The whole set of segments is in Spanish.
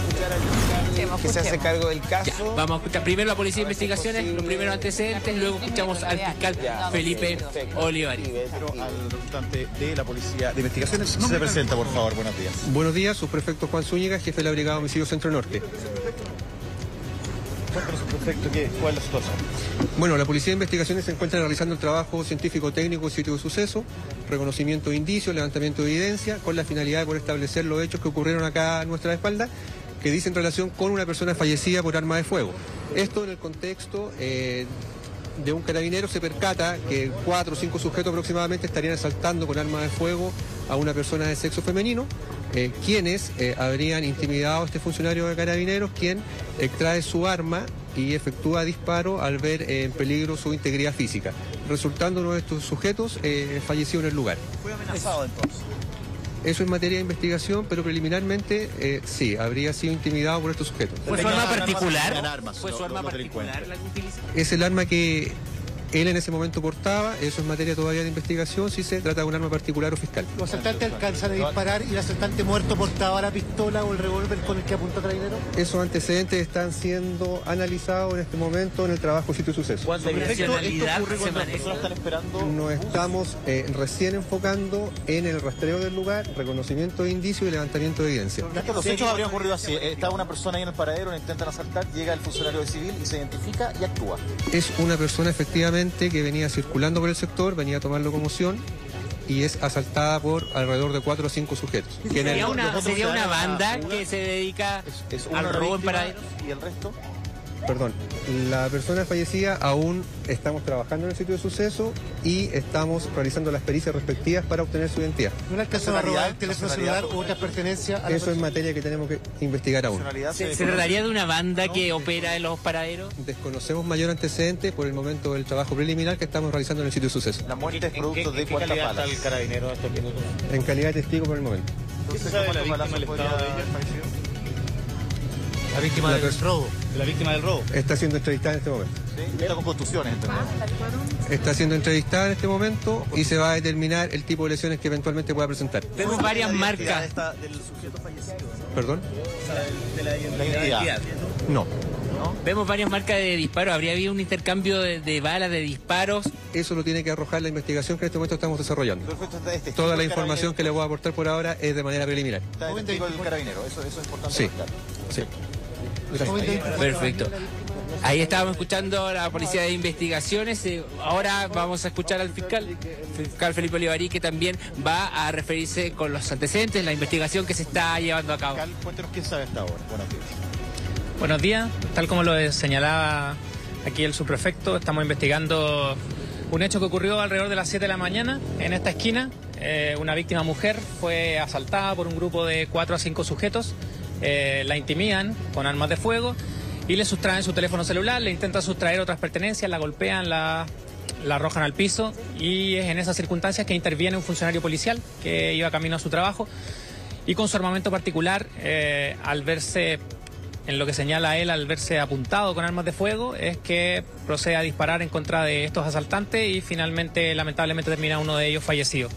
escuchar al fiscal que se hace cargo del caso. Ya, vamos a escuchar primero la Policía de Investigaciones, los primeros antecedentes, luego escuchamos al fiscal Felipe Olivari. al representante de la Policía de Investigaciones. Se presenta, por favor. Buenos días. Buenos días, subprefecto Juan Zúñiga, jefe de la Brigada de Homicidio Centro Norte. Cuéntanos, perfecto, ¿qué, ¿cuál es la situación? Bueno, la Policía de Investigaciones se encuentra realizando el trabajo científico-técnico del sitio de suceso, reconocimiento de indicios, levantamiento de evidencia, con la finalidad de poder establecer los hechos que ocurrieron acá a nuestra espalda, que dicen relación con una persona fallecida por arma de fuego. Esto en el contexto eh, de un carabinero se percata que cuatro o cinco sujetos aproximadamente estarían asaltando con arma de fuego a una persona de sexo femenino, eh, quienes eh, habrían intimidado a este funcionario de carabineros, quien extrae su arma y efectúa disparo al ver en peligro su integridad física, resultando uno de estos sujetos fallecido en el lugar. ¿Fue amenazado entonces? Eso es materia de investigación, pero preliminarmente eh, sí, habría sido intimidado por estos sujetos. ¿Fue su arma particular? ¿Fue su arma particular la que utilizó? Es el arma que él en ese momento portaba, eso es materia todavía de investigación, si se trata de un arma particular o fiscal. Los asaltantes alcanzan a disparar y el asaltante muerto portaba la pistola o el revólver con el que apunta Carabinero. Esos antecedentes están siendo analizados en este momento en el trabajo sitio de suceso. ¿Cuánta nacionalidad se maneja? personas están esperando. Nos estamos eh, recién enfocando en el rastreo del lugar, reconocimiento de indicios y levantamiento de evidencia. Los hechos habrían ocurrido así. Está una persona ahí en el paradero, le intentan asaltar, llega el funcionario de civil y se identifica y actúa. Es una persona efectivamente que venía circulando por el sector, venía a tomar locomoción y es asaltada por alrededor de cuatro o cinco sujetos. El- Sería una, sería banda que se dedica Es al una robo en paraderos. y el resto. Perdón, la persona fallecida aún estamos trabajando en el sitio de suceso y estamos realizando las pericias respectivas para obtener su identidad. No le alcanzó a robar el teléfono celular u otras pertenencias a la Eso es materia que tenemos que investigar aún. ¿Se, trataría de una banda que opera en los paraderos? Desconocemos mayor antecedente por el momento del trabajo preliminar que estamos realizando en el sitio de suceso. La muerte es producto de cuántas balas. carabinero estos minutos? En calidad de testigo por el momento. Entonces, sabe de la ¿cuántos víctima, el estado de ella? La víctima La del robo. De la víctima del robo. Está siendo entrevistada en este momento. Sí, Está con contusiones, ¿entendés? Está siendo entrevistada en este momento y se va a determinar el tipo de lesiones que eventualmente pueda presentar. Vemos varias marcas. del sujeto fallecido, ¿Perdón? De la La identidad. No. Vemos varias marcas de disparos. ¿Habría habido un intercambio de, de balas, de disparos? Eso lo tiene que arrojar la investigación que en este momento estamos desarrollando. Perfecto, este. Toda la información que le voy a aportar por ahora es de manera preliminar. Está el carabinero, eso, eso es importante. Sí. Sí. Perfecto. Ahí estábamos escuchando a la policía de investigaciones. eh, Ahora vamos a escuchar al fiscal, fiscal Felipe Olivarí, que también va a referirse con los antecedentes, la investigación que se está llevando a cabo. Cal, cuéntenos qué sabe hasta ahora. Buenos días. Buenos días, tal como lo señalaba aquí el subprefecto, estamos investigando un hecho que ocurrió alrededor de las 7 de la mañana en esta esquina. Eh, una víctima mujer fue asaltada por un grupo de 4 a 5 sujetos, Eh, la intimidan con armas de fuego y le sustraen su teléfono celular, le intentan sustraer otras pertenencias, la golpean, la, la arrojan al piso y es en esas circunstancias que interviene un funcionario policial que iba camino a su trabajo y con su armamento particular, eh, al verse, en lo que señala él, al verse apuntado con armas de fuego, es que procede a disparar en contra de estos asaltantes y finalmente, lamentablemente, termina uno de ellos fallecido.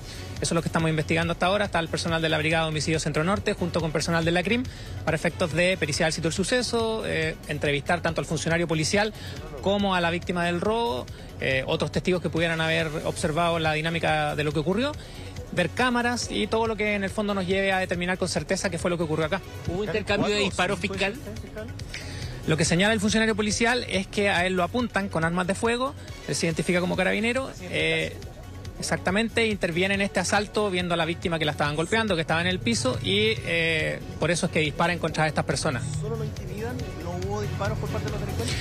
Eso es lo que estamos investigando hasta ahora. Está el personal de la Brigada de Homicidio Centro Norte junto con personal de la CRIM para efectos de periciar el sitio del suceso, eh, entrevistar tanto al funcionario policial como a la víctima del robo, eh, otros testigos que pudieran haber observado la dinámica de lo que ocurrió ver cámaras y todo lo que en el fondo nos lleve a determinar con certeza qué fue lo que ocurrió acá. ¿Hubo intercambio de disparos fiscal? Lo que señala el funcionario policial es que a él lo apuntan con armas de fuego, él se identifica como carabinero, eh, exactamente, interviene en este asalto viendo a la víctima que la estaban golpeando, que estaba en el piso y eh, por eso es que dispara en contra de estas personas. ¿Solo lo intimidan? ¿No hubo disparos por parte de los delincuentes?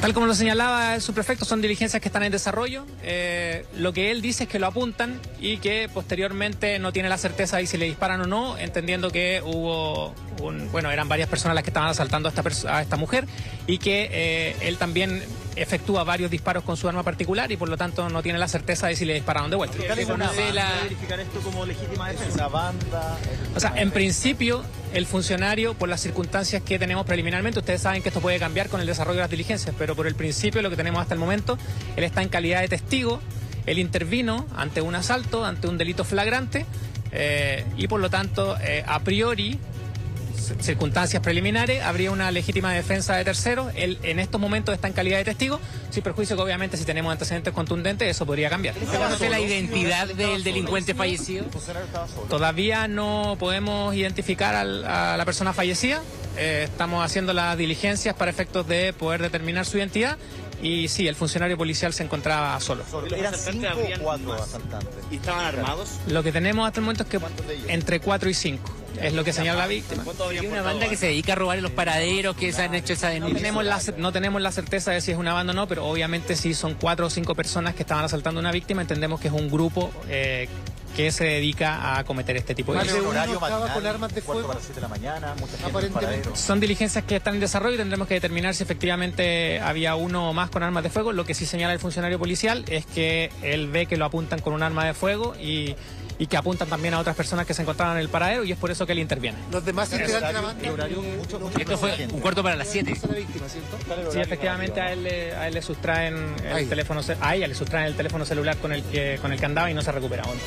Tal como lo señalaba el subprefecto, son diligencias que están en desarrollo. Eh, lo que él dice es que lo apuntan y que posteriormente no tiene la certeza de si le disparan o no, entendiendo que hubo un, bueno, eran varias personas las que estaban asaltando a esta, a esta mujer y que eh, él también efectúa varios disparos con su arma particular y por lo tanto no tiene la certeza de si le dispararon de vuelta. ¿Se conoce la- verificar esto como legítima defensa? Una banda. O sea, en principio, el funcionario, por las circunstancias que tenemos preliminarmente, ustedes saben que esto puede cambiar con el desarrollo de las diligencias, pero por el principio, lo que tenemos hasta el momento, él está en calidad de testigo, él intervino ante un asalto, ante un delito flagrante, eh, y por lo tanto, eh, a priori, circunstancias preliminares, habría una legítima defensa de terceros. Él en estos momentos está en calidad de testigo, sin perjuicio que obviamente si tenemos antecedentes contundentes eso podría cambiar. ¿Se conoce la identidad del delincuente fallecido? El funcionario estaba solo. Todavía no podemos identificar al- a la persona fallecida. Eh, estamos haciendo las diligencias para efectos de poder determinar su identidad. Y sí, el funcionario policial se encontraba solo. ¿Y Eran cinco o cuatro estaban armados? Lo que tenemos hasta el momento es que entre 4 y 5 es lo que señala la víctima. ¿Cuántos habrían Hay una banda que se dedica a robar en los paraderos que se han hecho esa No denuncia. tenemos, la, cer- no tenemos la certeza de si es una banda o no, pero obviamente si son cuatro o cinco personas que estaban asaltando a una víctima, entendemos que es un grupo eh, que se dedica a cometer este tipo de delitos. con armas de fuego. para las siete de la mañana, Aparentemente. Son diligencias que están en desarrollo y tendremos que determinar si efectivamente había uno o más con armas de fuego. Lo que sí señala el funcionario policial es que él ve que lo apuntan con un arma de fuego y, y que apuntan también a otras personas que se encontraban en el paradero y es por eso que él interviene. Los demás integrantes de Esto fue un cuarto para las 7. Son la víctima, ¿cierto? Sí, efectivamente a él, le- a él le sustraen el teléfono, ce- a ella le sustraen el teléfono celular con el que con el que andaba y no se recupera. Bueno,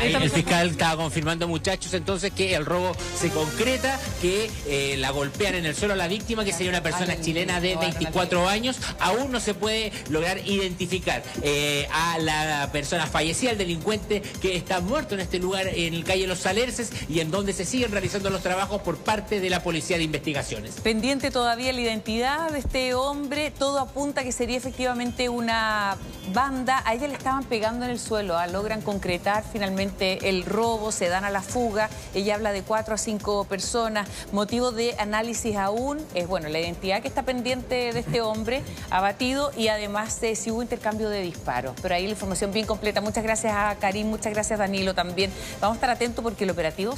Ahí El fiscal estaba confirmando, muchachos, entonces que el robo se concreta, que eh, la golpean en el suelo a la víctima, que sería una persona chilena de 24 años. Aún no se puede lograr identificar eh, a la persona fallecida, el delincuente que está muerto en este lugar, en el calle Los Salerces, y en donde se siguen realizando los trabajos por parte de la Policía de Investigaciones. Pendiente todavía la identidad de este hombre, todo apunta que sería efectivamente una banda. A ella le estaban pegando en el suelo, ah, logran concretar finalmente el robo, se dan a la fuga. Ella habla de cuatro a cinco personas. Motivo de análisis aún es bueno la identidad que está pendiente de este hombre abatido y además de si hubo intercambio de disparos. Pero ahí la información bien completa. Muchas gracias a Karim, muchas gracias También. Vamos a estar atentos porque el operativo